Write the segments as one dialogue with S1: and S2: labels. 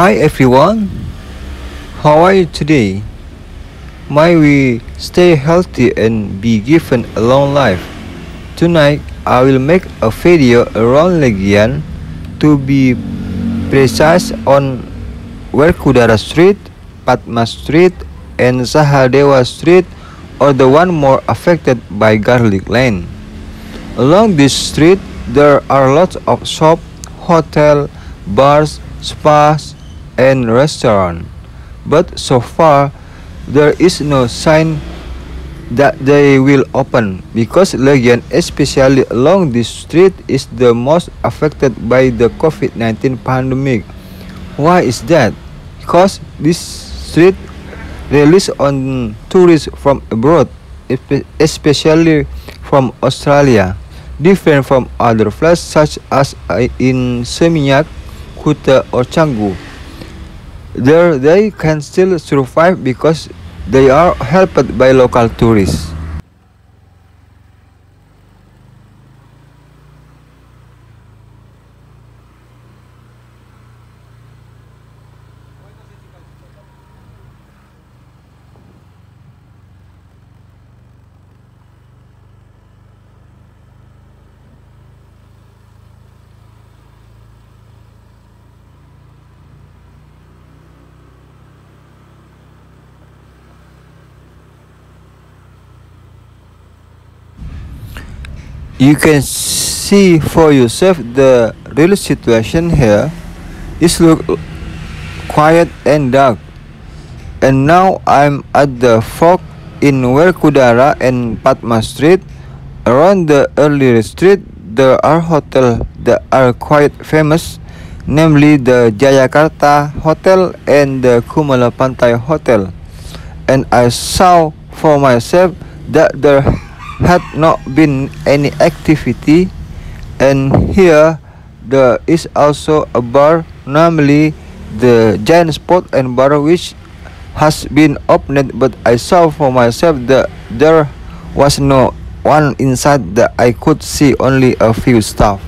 S1: Hi everyone, how are you today? May we stay healthy and be given a long life. Tonight I will make a video around Legian to be precise on Werkudara Street, Padma Street, and Sahadewa Street or the one more affected by Garlic Lane. Along this street there are lots of shops, hotel, bars, spas, and restaurants. But so far there is no sign that they will open because Legian, especially along this street, is the most affected by the COVID-19 pandemic. Why is that? Because this street relies on tourists from abroad, especially from Australia, different from other places such as uh, in Seminyak, Kuta, or Canggu. There they can still survive because they are helped by local tourists. You can see for yourself the real situation here. It look quiet and dark. And now I'm at the fog in Werkudara and Padma Street. Around the earlier street, there are hotels that are quite famous, namely the Jayakarta Hotel and the Kumala Pantai Hotel. And I saw for myself that there had not been any activity and here there is also a bar namely the giant spot and bar which has been opened but I saw for myself that there was no one inside that I could see only a few staff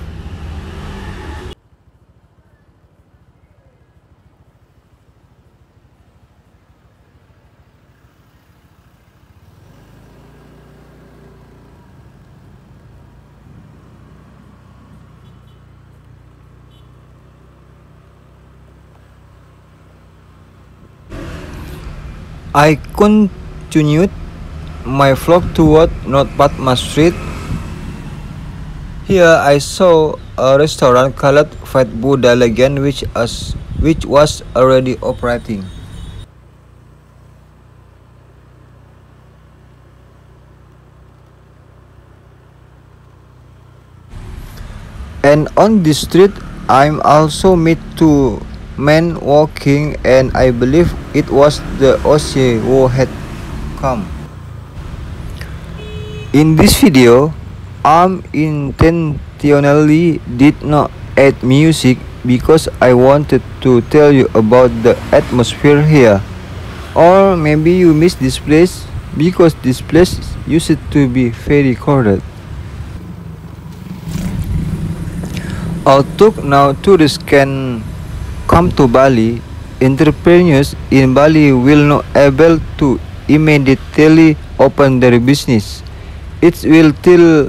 S1: I continued my vlog toward North Padma Street. Here I saw a restaurant called Fat Buddha Legend which, as, which was already operating. And on this street, I'm also meet two men walking and I believe it was the OC who had come. In this video, I'm intentionally did not add music because I wanted to tell you about the atmosphere here. Or maybe you miss this place because this place used to be very crowded. i Although now tourists can come to Bali, entrepreneurs in Bali will not able to immediately open their business. It will still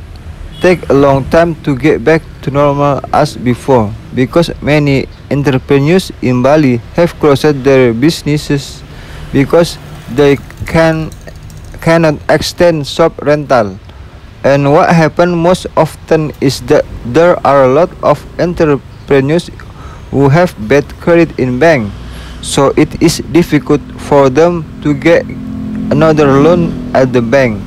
S1: take a long time to get back to normal as before because many entrepreneurs in Bali have closed their businesses because they can cannot extend shop rental. And what happen most often is that there are a lot of entrepreneurs who have bad credit in bank, so it is difficult for them to get another loan at the bank.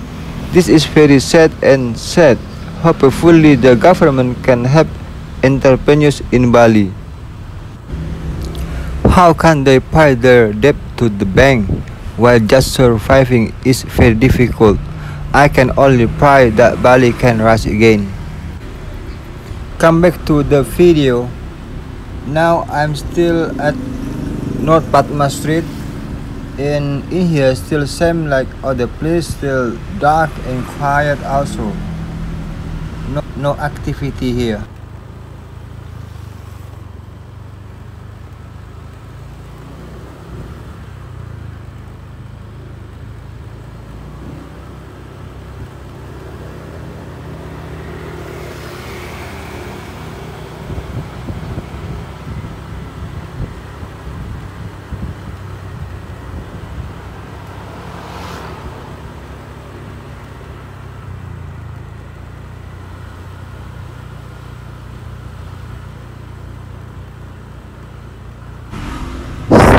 S1: This is very sad and sad. Hopefully the government can help entrepreneurs in Bali. How can they pay their debt to the bank while just surviving is very difficult. I can only pray that Bali can rise again. Come back to the video. Now I'm still at North Padma Street and in here still same like other place still dark and quiet also. No, no activity here.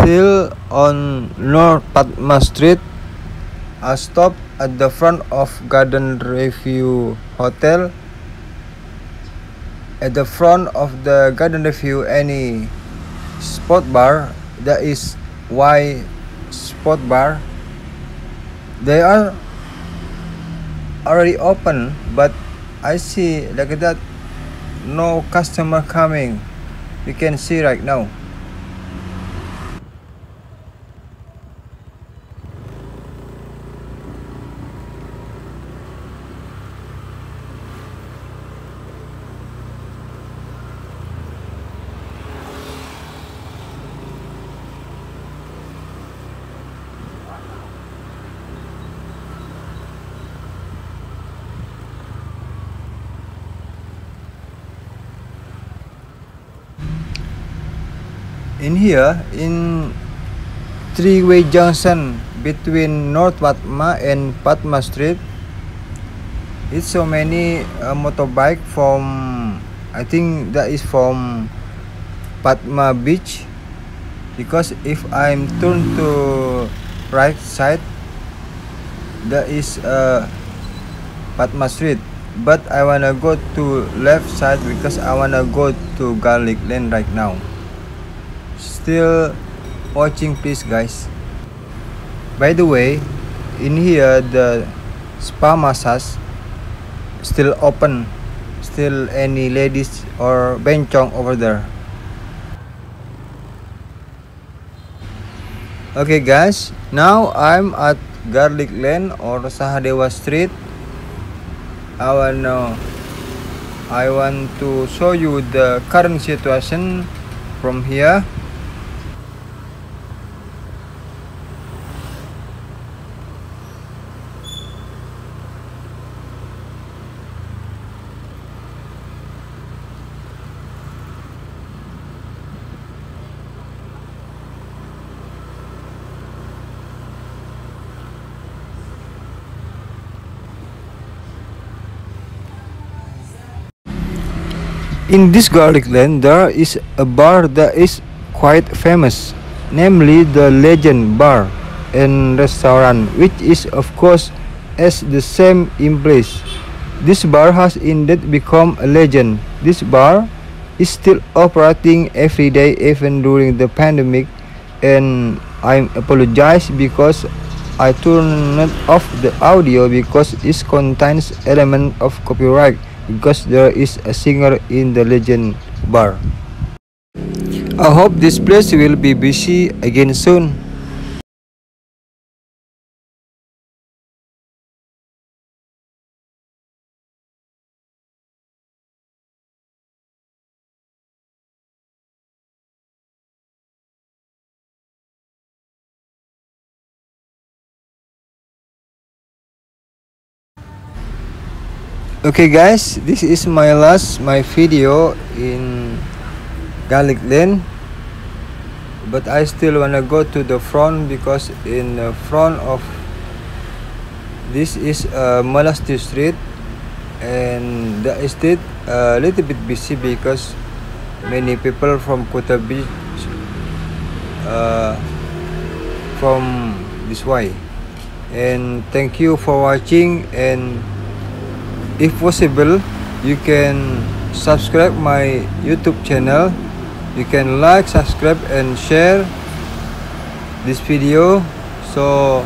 S1: Still on North Padma Street. I stopped at the front of Garden Review Hotel. At the front of the Garden Review, any spot bar, that is Y spot bar. They are already open, but I see like that no customer coming. You can see right now. In here in three-way junction between North Padma and Padma Street it's so many uh, motorbike from I think that is from Padma Beach. Because if I'm turned to right side that is uh, Padma Street. But I wanna go to left side because I wanna go to Garlic Lane right now still watching please guys. By the way in here the spa massage still open. Still any ladies or bencong over there. Okay guys. Now i'm at garlic lane or sahadewa street. I want i want to show you the current situation from here In this garlic lane, there is a bar that is quite famous, namely the Legend Bar and Restaurant, which is of course as the same in place. This bar has indeed become a legend. This bar is still operating every day even during the pandemic and I apologize because I turned off the audio because it contains element of copyright because there is a singer in the legend bar. I hope this place will be busy again soon. Okay guys this is my last my video in garlic lane. But i still wanna go to the front because in the front of this is uh, Melasti street. And the estate a little bit busy because many people from Kuta Beach uh, from this way. And thank you for watching and if possible you can subscribe my youtube channel. You can like subscribe and share this video. So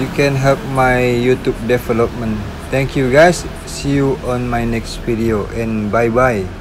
S1: you can help my youtube development. Thank you guys. See you on my next video and bye bye